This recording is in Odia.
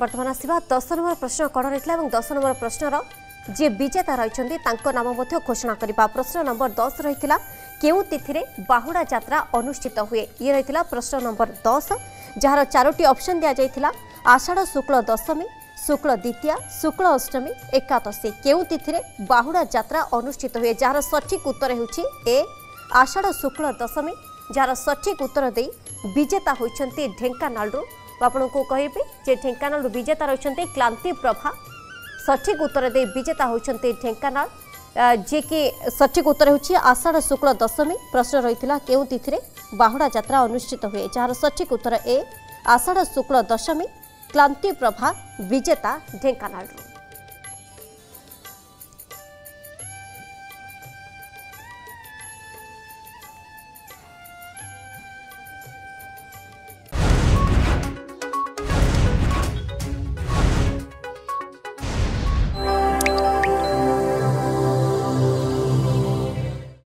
ବର୍ତ୍ତମାନ ଆସିବା ଦଶ ନମ୍ବର ପ୍ରଶ୍ନ କ'ଣ ରହିଥିଲା ଏବଂ ଦଶ ନମ୍ବର ପ୍ରଶ୍ନର ଯିଏ ବିଜେତା ରହିଛନ୍ତି ତାଙ୍କ ନାମ ମଧ୍ୟ ଘୋଷଣା କରିବା। ପ୍ରଶ୍ନ ନମ୍ବର ଦଶ ରହିଥିଲା କେଉଁ ତିଥିରେ ବାହୁଡ଼ା ଯାତ୍ରା ଅନୁଷ୍ଠିତ ହୁଏ? ଇଏ ରହିଥିଲା ପ୍ରଶ୍ନ ନମ୍ବର ଦଶ ଯାହାର ଚାରୋଟି ଅପସନ୍ ଦିଆଯାଇଥିଲା ଆଷାଢ଼ ଶୁକ୍ଳ ଦଶମୀ ଶୁକ୍ଳ ଦ୍ୱିତୀୟା ଶୁକ୍ଳ ଅଷ୍ଟମୀ ଏକାଦଶୀ। କେଉଁ ତିଥିରେ ବାହୁଡ଼ା ଯାତ୍ରା ଅନୁଷ୍ଠିତ ହୁଏ? ଯାହାର ସଠିକ୍ ଉତ୍ତର ହେଉଛି ଏ ଆଷାଢ଼ ଶୁକ୍ଳ ଦଶମୀ যার সঠিক উত্তর দিয়ে বিজেতা হয়েছেন ঢেঙ্কানাড়ু আপনার কহবি যে ঢেঙ্কানাড়ু বিজেতা রয়েছেন ক্লান্তি প্রভা সঠিক উত্তর দিয়ে বিজেতা হয়েছেন ঢেঙ্কানাড় যিকি সঠিক উত্তর হচ্ছে আষাঢ় শুক্ল দশমী প্রশ্ন রয়েছিল কেউ তিথি বাহুড়া যাত্রা অনুষ্ঠিত হুয়ে যার সঠিক উত্তর এ আষাঢ় শুক্ল দশমী ক্লান্তি প্রভা বিজেতা ঢেঙ্কানাড়ু